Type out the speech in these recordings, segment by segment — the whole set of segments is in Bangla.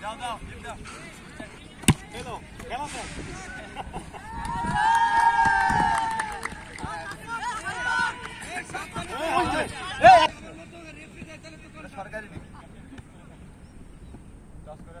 Да, да, да. Едно, няма се. সরকারি দিকে দশ করে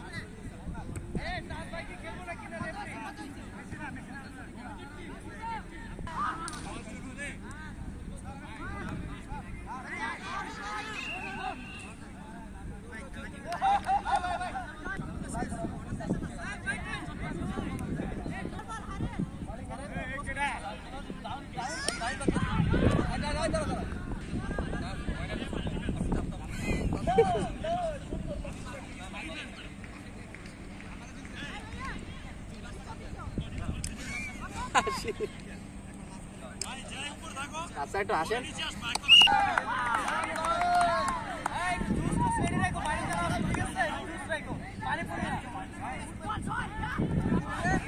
কাছে একটু আসেন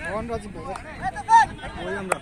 ভগবান রাজীব ভাই ওই আমরা